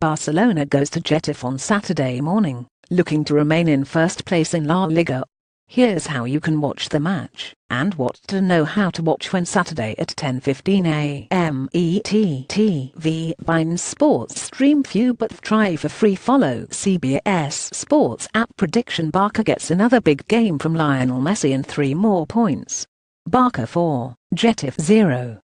Barcelona goes to Getafe on Saturday morning, looking to remain in first place in La Liga. Here's how you can watch the match, and what to know how to watch when Saturday at 10.15am ET TV Sports Stream View but try for free follow CBS Sports app prediction Barca gets another big game from Lionel Messi and three more points. Barca 4, Getafe 0.